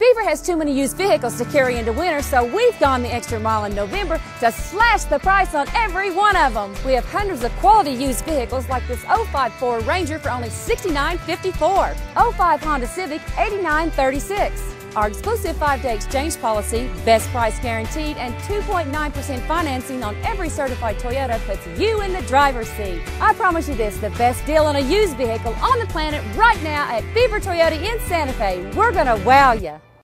Beaver has too many used vehicles to carry into winter, so we've gone the extra mile in November to slash the price on every one of them. We have hundreds of quality used vehicles like this 05 Ford Ranger for only $69.54, 05 Honda Civic $89.36. Our exclusive five-day exchange policy, best price guaranteed, and 2.9% financing on every certified Toyota puts you in the driver's seat. I promise you this, the best deal on a used vehicle on the planet right now at Beaver Toyota in Santa Fe. We're gonna wow you.